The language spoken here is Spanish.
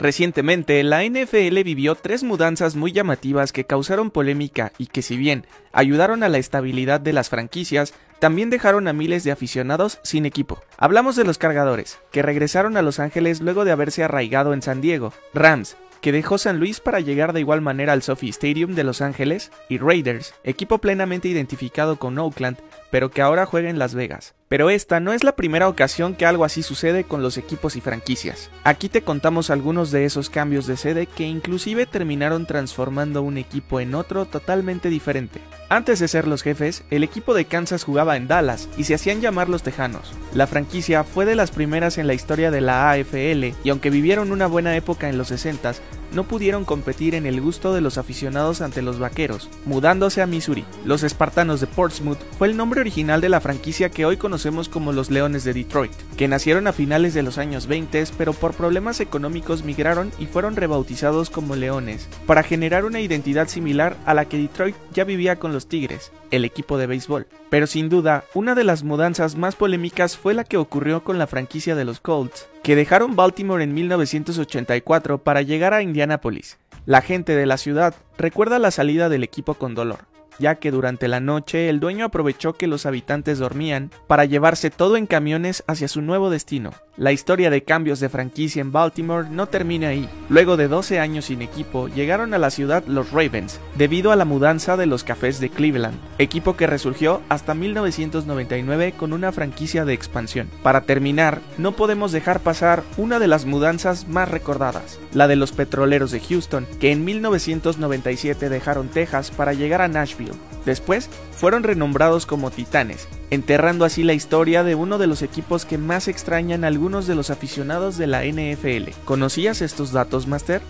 Recientemente, la NFL vivió tres mudanzas muy llamativas que causaron polémica y que si bien ayudaron a la estabilidad de las franquicias, también dejaron a miles de aficionados sin equipo. Hablamos de los cargadores, que regresaron a Los Ángeles luego de haberse arraigado en San Diego, Rams, que dejó San Luis para llegar de igual manera al Sophie Stadium de Los Ángeles, y Raiders, equipo plenamente identificado con Oakland, pero que ahora juega en Las Vegas. Pero esta no es la primera ocasión que algo así sucede con los equipos y franquicias. Aquí te contamos algunos de esos cambios de sede que inclusive terminaron transformando un equipo en otro totalmente diferente. Antes de ser los jefes, el equipo de Kansas jugaba en Dallas y se hacían llamar los Tejanos. La franquicia fue de las primeras en la historia de la AFL y aunque vivieron una buena época en los 60 no pudieron competir en el gusto de los aficionados ante los vaqueros, mudándose a Missouri. Los Espartanos de Portsmouth fue el nombre original de la franquicia que hoy conocemos como los Leones de Detroit, que nacieron a finales de los años 20, pero por problemas económicos migraron y fueron rebautizados como Leones, para generar una identidad similar a la que Detroit ya vivía con los Tigres, el equipo de béisbol. Pero sin duda, una de las mudanzas más polémicas fue la que ocurrió con la franquicia de los Colts, que dejaron Baltimore en 1984 para llegar a Indianapolis. La gente de la ciudad recuerda la salida del equipo con dolor, ya que durante la noche el dueño aprovechó que los habitantes dormían para llevarse todo en camiones hacia su nuevo destino, la historia de cambios de franquicia en Baltimore no termina ahí. Luego de 12 años sin equipo, llegaron a la ciudad los Ravens, debido a la mudanza de los Cafés de Cleveland, equipo que resurgió hasta 1999 con una franquicia de expansión. Para terminar, no podemos dejar pasar una de las mudanzas más recordadas, la de los Petroleros de Houston, que en 1997 dejaron Texas para llegar a Nashville. Después, fueron renombrados como Titanes, enterrando así la historia de uno de los equipos que más extrañan algunos de los aficionados de la NFL. ¿Conocías estos datos, Master?